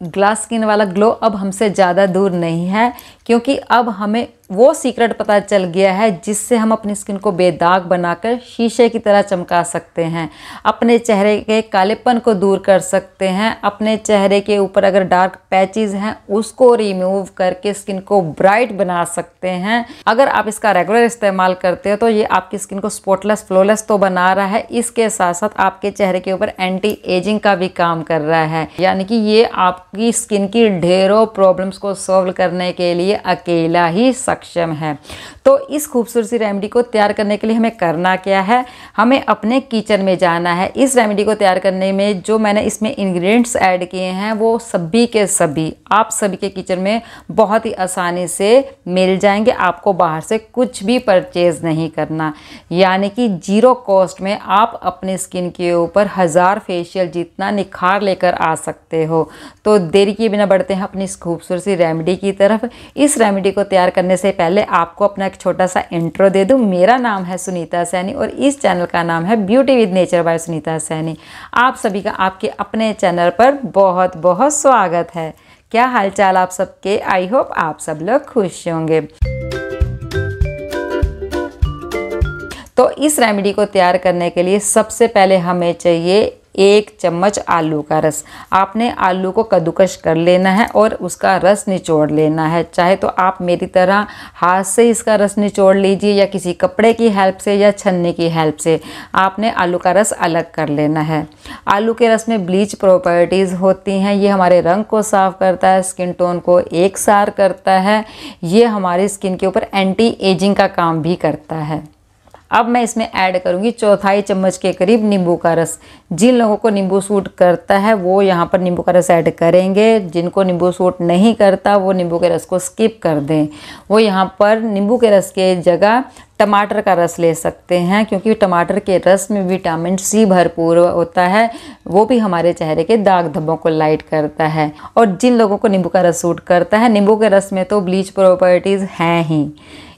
Glass skin वाला glow अब हमसे ज़्यादा दूर नहीं है क्योंकि अब हमें वो सीक्रेट पता चल गया है जिससे हम अपनी स्किन को बेदाग बनाकर शीशे की तरह चमका सकते हैं। अपने चेहरे के कालेपन को दूर कर सकते हैं। अपने चेहरे के ऊपर अगर डार्क पैचेस हैं, उसको रिमूव करके स्किन को ब्राइट बना सकते हैं। अगर आप इसका रेगुलर इस्तेमाल करते हो तो ये आपकी स्किन को स्पॉटलेस फ्लोलेस तो बना रहा है। इसके साथ साथ आपके चेहरे के ऊपर एंटी एजिंग का भी काम कर रहा है। यानी कि ये आपकी स्किन की ढेरों प्रॉब्लम्स को सॉल्व करने के लिए अकेला ही सक्षम है। तो इस खूबसूरत सी रेमेडी को तैयार करने के लिए हमें करना क्या है? हमें अपने किचन में जाना है। इस रेमेडी को तैयार करने में जो मैंने इसमें इंग्रेडिएंट्स ऐड किए हैं, वो सभी के सभी, आप सभी के किचन में बहुत ही आसानी से मिल जाएँगे। आपको बाहर से कुछ भी परचेज नहीं करना। यानी कि ज़ीरो कॉस्ट में आप अपने स्किन के ऊपर हज़ार फेशियल जितना निखार लेकर आ सकते हो। तो देरी किए बिना बढ़ते हैं अपनी इस खूबसूरत सी रेमेडी की तरफ़। इस रेमेडी को तैयार करने से पहले आपको अपना एक छोटा सा इंट्रो दे दूँ। मेरा नाम है सुनीता सैनी और इस चैनल का नाम है beauty with nature by Sunita Saini. आप सभी का आपके अपने चैनल पर बहुत बहुत स्वागत है। क्या हालचाल आप सबके? आई होप आप सब लोग खुश होंगे। तो इस रेमेडी को तैयार करने के लिए सबसे पहले हमें चाहिए एक चम्मच आलू का रस। आपने आलू को कद्दूकश कर लेना है और उसका रस निचोड़ लेना है। चाहे तो आप मेरी तरह हाथ से इसका रस निचोड़ लीजिए या किसी कपड़े की हेल्प से या छन्ने की हेल्प से। आपने आलू का रस अलग कर लेना है। आलू के रस में ब्लीच प्रॉपर्टीज़ होती हैं। ये हमारे रंग को साफ़ करता है, स्किन टोन को एक सार करता है। ये हमारी स्किन के ऊपर एंटी एजिंग का काम भी करता है। अब मैं इसमें ऐड करूँगी चौथाई चम्मच के करीब नींबू का रस। जिन लोगों को नींबू सूट करता है, वो यहाँ पर नींबू का रस ऐड करेंगे। जिनको नींबू सूट नहीं करता, वो नींबू के रस को स्किप कर दें। वो यहाँ पर नींबू के रस के जगह टमाटर का रस ले सकते हैं, क्योंकि टमाटर के रस में विटामिन सी भरपूर होता है। वो भी हमारे चेहरे के दाग धब्बों को लाइट करता है। और जिन लोगों को नींबू का रस सूट करता है, नींबू के रस में तो ब्लीच प्रॉपर्टीज़ हैं ही।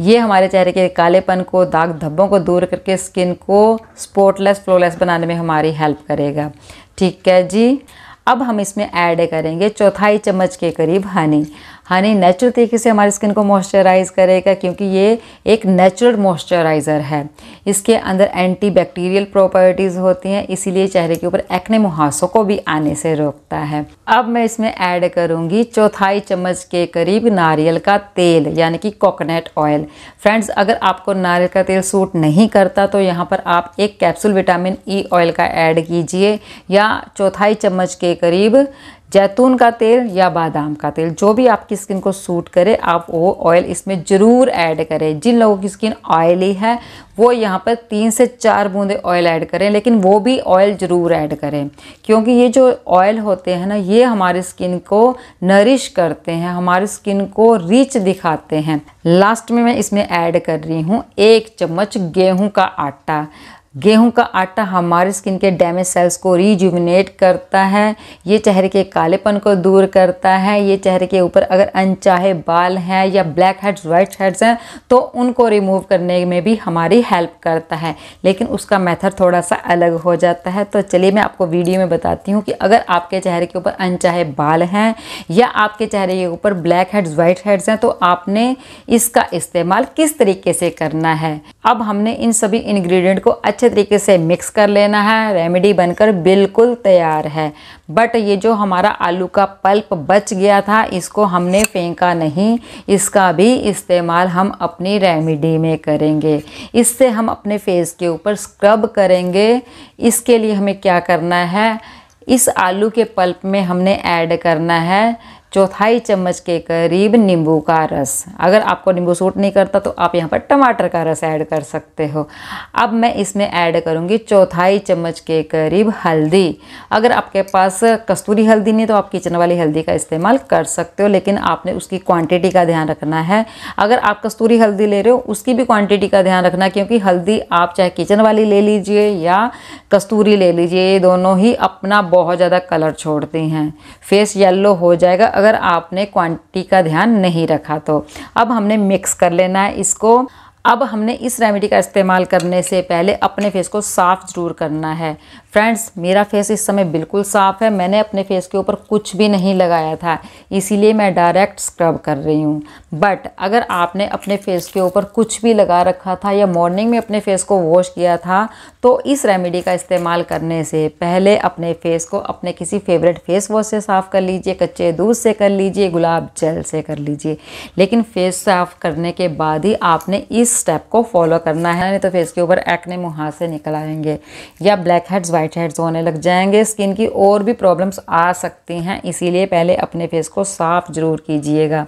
ये हमारे चेहरे के कालेपन को, दाग धब्बों को दूर करके स्किन को स्पोर्टलेस फ्लोलेस बनाने में हमारी हेल्प करेगा। ठीक है जी? अब हम इसमें ऐड करेंगे चौथाई चम्मच के करीब हनी हनी नेचुरल तरीके से हमारी स्किन को मॉइस्चराइज करेगा क्योंकि ये एक नेचुरल मॉइस्चराइज़र है। इसके अंदर एंटी बैक्टीरियल प्रॉपर्टीज़ होती हैं, इसीलिए चेहरे के ऊपर एक्ने मुहासों को भी आने से रोकता है। अब मैं इसमें ऐड करूँगी चौथाई चम्मच के करीब नारियल का तेल, यानी कि कोकोनट ऑयल फ्रेंड्स अगर आपको नारियल का तेल सूट नहीं करता तो यहाँ पर आप एक कैप्सूल विटामिन ई ऑयल का ऐड कीजिए, या चौथाई चम्मच के करीब जैतून का तेल या बादाम का तेल, जो भी आपकी स्किन को सूट करे, आप वो ऑयल इसमें ज़रूर ऐड करें। जिन लोगों की स्किन ऑयली है, वो यहाँ पर तीन से चार बूंदे ऑयल ऐड करें, लेकिन वो भी ऑयल ज़रूर ऐड करें। क्योंकि ये जो ऑयल होते हैं ना, ये हमारी स्किन को नरिश करते हैं, हमारी स्किन को रिच दिखाते हैं। लास्ट में मैं इसमें ऐड कर रही हूँ, एक चम्मच गेहूँ का आटा। गेहूँ का आटा हमारे स्किन के डैमेज सेल्स को रिजुमिनेट करता है, ये चेहरे के कालेपन को दूर करता है, ये चेहरे के ऊपर अगर अनचाहे बाल हैं या ब्लैक हेड्स वाइट हेड्स हैं तो उनको रिमूव करने में भी हमारी हेल्प करता है। लेकिन उसका मेथड थोड़ा सा अलग हो जाता है। तो चलिए मैं आपको वीडियो में बताती हूँ कि अगर आपके चेहरे के ऊपर अनचाहे बाल हैं या आपके चेहरे के ऊपर ब्लैक हेड्स वाइट हेड्स हैं तो आपने इसका इस्तेमाल किस तरीके से करना है? अब हमने इन सभी इन्ग्रीडियंट को अच्छे अच्छे तरीके से मिक्स कर लेना है रेमेडी बनकर बिल्कुल तैयार है। बट ये जो हमारा आलू का पल्प बच गया था, इसको हमने फेंका नहीं। इसका भी इस्तेमाल हम अपनी रेमेडी में करेंगे। इससे हम अपने फेस के ऊपर स्क्रब करेंगे। इसके लिए हमें क्या करना है? इस आलू के पल्प में हमने ऐड करना है चौथाई चम्मच के करीब नींबू का रस। अगर आपको नींबू सूट नहीं करता तो आप यहाँ पर टमाटर का रस ऐड कर सकते हो। अब मैं इसमें ऐड करूँगी चौथाई चम्मच के करीब हल्दी। अगर आपके पास कस्तूरी हल्दी नहीं तो आप किचन वाली हल्दी का इस्तेमाल कर सकते हो, लेकिन आपने उसकी क्वांटिटी का ध्यान रखना है। अगर आप कस्तूरी हल्दी ले रहे हो, उसकी भी क्वान्टिटी का ध्यान रखना, क्योंकि हल्दी आप चाहे किचन वाली ले लीजिए या कस्तूरी ले लीजिए, ये दोनों ही अपना बहुत ज़्यादा कलर छोड़ती हैं। फेस येल्लो हो जाएगा अगर आपने क्वांटिटी का ध्यान नहीं रखा तो। अब हमने मिक्स कर लेना है इसको। अब हमने इस रेमेडी का इस्तेमाल करने से पहले अपने फेस को साफ़ ज़रूर करना है। फ्रेंड्स मेरा फेस इस समय बिल्कुल साफ़ है। मैंने अपने फेस के ऊपर कुछ भी नहीं लगाया था, इसीलिए मैं डायरेक्ट स्क्रब कर रही हूँ। बट अगर आपने अपने फेस के ऊपर कुछ भी लगा रखा था या मॉर्निंग में अपने फेस को वॉश किया था तो इस रेमेडी का इस्तेमाल करने से पहले अपने फेस को अपने किसी फेवरेट फेस वॉश से साफ़ कर लीजिए, कच्चे दूध से कर लीजिए, गुलाब जल से कर लीजिए। लेकिन फेस साफ़ करने के बाद ही आपने इस स्टेप को फॉलो करना है, नहीं तो फेस के ऊपर एक्ने मुँह से निकल आएँगे या ब्लैक हेड्स वाइट हेड्स होने लग जाएँगे। स्किन की और भी प्रॉब्लम्स आ सकती हैं, इसीलिए पहले अपने फेस को साफ़ ज़रूर कीजिएगा।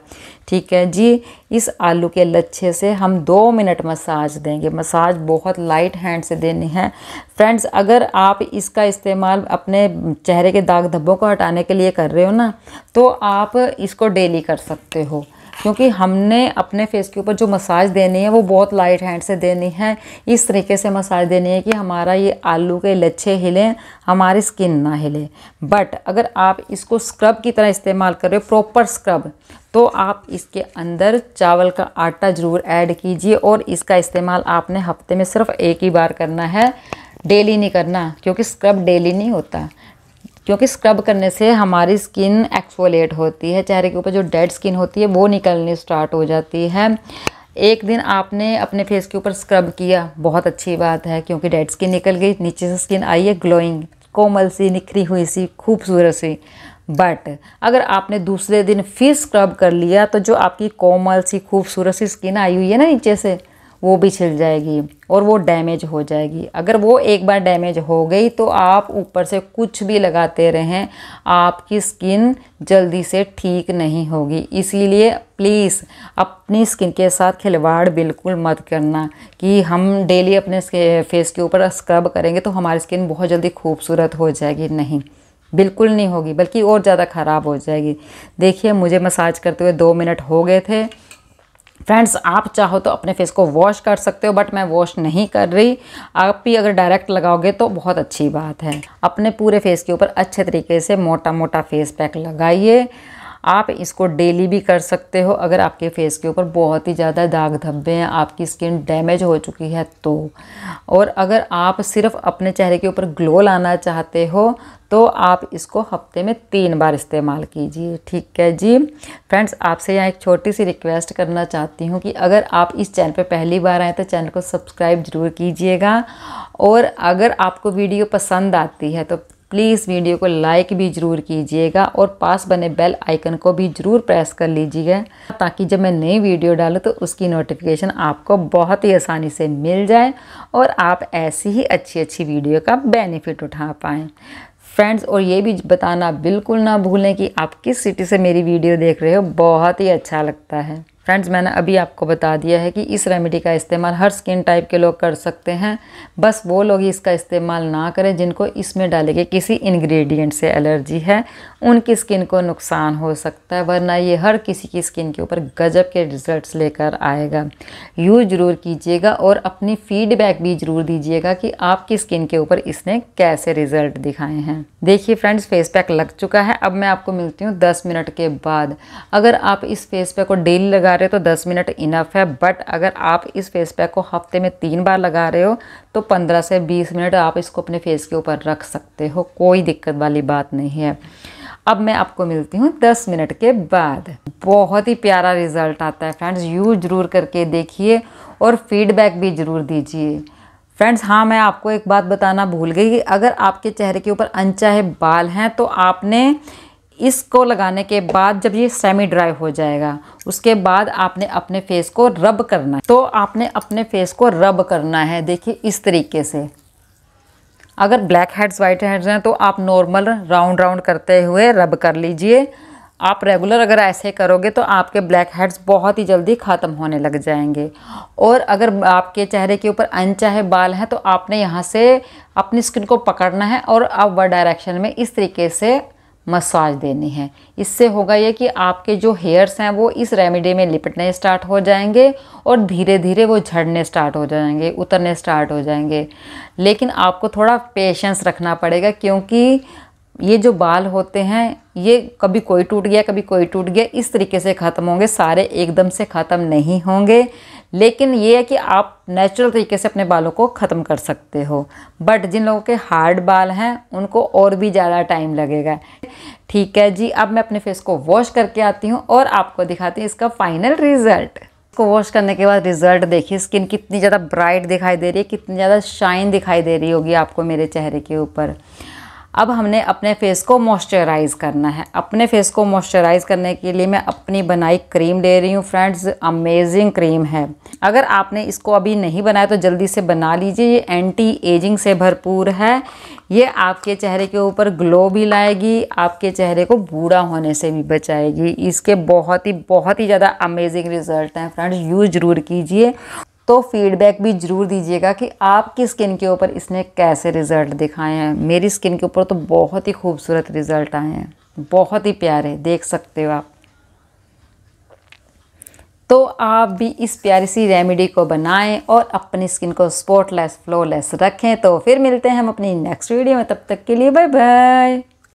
ठीक है जी? इस आलू के लच्छे से हम दो मिनट मसाज देंगे। मसाज बहुत लाइट हैंड से देनी है। फ्रेंड्स अगर आप इसका इस्तेमाल अपने चेहरे के दाग धब्बों को हटाने के लिए कर रहे हो ना तो आप इसको डेली कर सकते हो। क्योंकि हमने अपने फेस के ऊपर जो मसाज देनी है, वो बहुत लाइट हैंड से देनी है। इस तरीके से मसाज देनी है कि हमारा ये आलू के लच्छे हिलें, हमारी स्किन ना हिले। बट अगर आप इसको स्क्रब की तरह इस्तेमाल कर रहे हो प्रॉपर स्क्रब तो आप इसके अंदर चावल का आटा ज़रूर ऐड कीजिए और इसका इस्तेमाल आपने हफ़्ते में सिर्फ़ एक ही बार करना है। डेली नहीं करना, क्योंकि स्क्रब डेली नहीं होता। क्योंकि स्क्रब करने से हमारी स्किन एक्सफोलेट होती है, चेहरे के ऊपर जो डेड स्किन होती है, वो निकलनी स्टार्ट हो जाती है। एक दिन आपने अपने फेस के ऊपर स्क्रब किया, बहुत अच्छी बात है, क्योंकि डेड स्किन निकल गई, नीचे से स्किन आई है ग्लोइंग कोमल सी, निखरी हुई सी, खूबसूरत सी। बट अगर आपने दूसरे दिन फिर स्क्रब कर लिया तो जो आपकी कोमल सी, खूबसूरत सी स्किन आई हुई है ना नीचे से वो भी छिल जाएगी और वो डैमेज हो जाएगी। अगर वो एक बार डैमेज हो गई तो आप ऊपर से कुछ भी लगाते रहें, आपकी स्किन जल्दी से ठीक नहीं होगी। इसीलिए प्लीज़ अपनी स्किन के साथ खिलवाड़ बिल्कुल मत करना कि हम डेली अपने फेस के ऊपर स्क्रब करेंगे तो हमारी स्किन बहुत जल्दी खूबसूरत हो जाएगी। नहीं, बिल्कुल नहीं होगी, बल्कि और ज़्यादा ख़राब हो जाएगी। देखिए, मुझे मसाज करते हुए दो मिनट हो गए थे। फ्रेंड्स आप चाहो तो अपने फेस को वॉश कर सकते हो बट मैं वॉश नहीं कर रही। आप भी अगर डायरेक्ट लगाओगे तो बहुत अच्छी बात है। अपने पूरे फेस के ऊपर अच्छे तरीके से मोटा मोटा फेस पैक लगाइए। आप इसको डेली भी कर सकते हो। अगर आपके फेस के ऊपर बहुत ही ज़्यादा दाग धब्बे हैं, आपकी स्किन डैमेज हो चुकी है तो। और अगर आप सिर्फ़ अपने चेहरे के ऊपर ग्लो लाना चाहते हो तो आप इसको हफ़्ते में तीन बार इस्तेमाल कीजिए। ठीक है जी? फ्रेंड्स आपसे यहाँ एक छोटी सी रिक्वेस्ट करना चाहती हूँ कि अगर आप इस चैनल पर पहली बार आए तो चैनल को सब्सक्राइब ज़रूर कीजिएगा। और अगर आपको वीडियो पसंद आती है तो प्लीज़ वीडियो को लाइक भी ज़रूर कीजिएगा और पास बने बेल आइकन को भी ज़रूर प्रेस कर लीजिएगा, ताकि जब मैं नई वीडियो डालूँ तो उसकी नोटिफिकेशन आपको बहुत ही आसानी से मिल जाए और आप ऐसी ही अच्छी अच्छी वीडियो का बेनिफिट उठा पाएँ। फ्रेंड्स, और ये भी बताना बिल्कुल ना भूलें कि आप किस सिटी से मेरी वीडियो देख रहे हो, बहुत ही अच्छा लगता है। फ्रेंड्स मैंने अभी आपको बता दिया है कि इस रेमेडी का इस्तेमाल हर स्किन टाइप के लोग कर सकते हैं। बस वो लोग इसका इस्तेमाल ना करें जिनको इसमें डाले गए किसी इंग्रेडिएंट से एलर्जी है। उनकी स्किन को नुकसान हो सकता है, वरना ये हर किसी की स्किन के ऊपर गजब के रिजल्ट्स लेकर आएगा। यूज़ ज़रूर कीजिएगा और अपनी फीडबैक भी ज़रूर दीजिएगा कि आपकी स्किन के ऊपर इसने कैसे रिज़ल्ट दिखाए हैं। देखिए फ्रेंड्स फेस पैक लग चुका है। अब मैं आपको मिलती हूँ दस मिनट के बाद। अगर आप इस फेस पैक को डेली लगा रहे हो तो 10 मिनट इनफ है बट अगर आप इस फेस पैक को हफ़्ते में तीन बार लगा रहे हो तो 15 से 20 मिनट आप इसको अपने फेस के ऊपर रख सकते हो, कोई दिक्कत वाली बात नहीं है। अब मैं आपको मिलती हूँ 10 मिनट के बाद। बहुत ही प्यारा रिज़ल्ट आता है फ्रेंड्स यूज़ ज़रूर करके देखिए और फीडबैक भी ज़रूर दीजिए। फ्रेंड्स हाँ मैं आपको एक बात बताना भूल गई कि अगर आपके चेहरे के ऊपर अनचाहे बाल हैं तो आपने इसको लगाने के बाद जब ये सेमी ड्राई हो जाएगा, उसके बाद आपने अपने फेस को रब करना है। तो आपने अपने फेस को रब करना है, देखिए इस तरीके से। अगर ब्लैक हेड्स वाइट हेड्स हैं तो आप नॉर्मल राउंड राउंड करते हुए रब कर लीजिए। आप रेगुलर अगर ऐसे करोगे तो आपके ब्लैक हेड्स बहुत ही जल्दी ख़त्म होने लग जाएँगे। और अगर आपके चेहरे के ऊपर अनचाहे बाल हैं तो आपने यहाँ से अपनी स्किन को पकड़ना है और अपवर्ड डायरेक्शन में इस तरीके से मसाज देनी है। इससे होगा ये कि आपके जो हेयर्स हैं वो इस रेमेडी में लिपटने स्टार्ट हो जाएँगे और धीरे धीरे वो झड़ने स्टार्ट हो जाएँगे, उतरने स्टार्ट हो जाएँगे। लेकिन आपको थोड़ा पेशेंस रखना पड़ेगा क्योंकि ये जो बाल होते हैं, ये कभी कोई टूट गया, कभी कोई टूट गया, इस तरीके से ख़त्म होंगे, सारे एकदम से ख़त्म नहीं होंगे। लेकिन ये है कि आप नेचुरल तरीके से अपने बालों को ख़त्म कर सकते हो। बट जिन लोगों के हार्ड बाल हैं, उनको और भी ज़्यादा टाइम लगेगा। ठीक है जी, अब मैं अपने फेस को वॉश करके आती हूँ और आपको दिखाती हूँ इसका फाइनल रिज़ल्ट इसको वॉश करने के बाद रिज़ल्ट देखिए स्किन कितनी ज़्यादा ब्राइट दिखाई दे रही है, कितनी ज़्यादा शाइन दिखाई दे रही होगी आपको मेरे चेहरे के ऊपर। अब हमने अपने फेस को मॉइस्चराइज़ करना है। अपने फेस को मॉइस्चराइज़ करने के लिए मैं अपनी बनाई क्रीम ले रही हूँ फ्रेंड्स अमेजिंग क्रीम है। अगर आपने इसको अभी नहीं बनाया तो जल्दी से बना लीजिए, ये एंटी एजिंग से भरपूर है। ये आपके चेहरे के ऊपर ग्लो भी लाएगी, आपके चेहरे को बूढ़ा होने से भी बचाएगी। इसके बहुत ही बहुत ही ज़्यादा अमेजिंग रिज़ल्ट हैं फ्रेंड्स यूज़ ज़रूर कीजिए। तो फीडबैक भी ज़रूर दीजिएगा कि आपकी स्किन के ऊपर इसने कैसे रिज़ल्ट दिखाए हैं। मेरी स्किन के ऊपर तो बहुत ही खूबसूरत रिज़ल्ट आए हैं। बहुत ही प्यारे, देख सकते हो आप। तो आप भी इस प्यारी सी रेमेडी को बनाएँ और अपनी स्किन को स्पॉटलेस फ्लोलेस रखें। तो फिर मिलते हैं हम अपनी नेक्स्ट वीडियो में। तब तक के लिए बाय बाय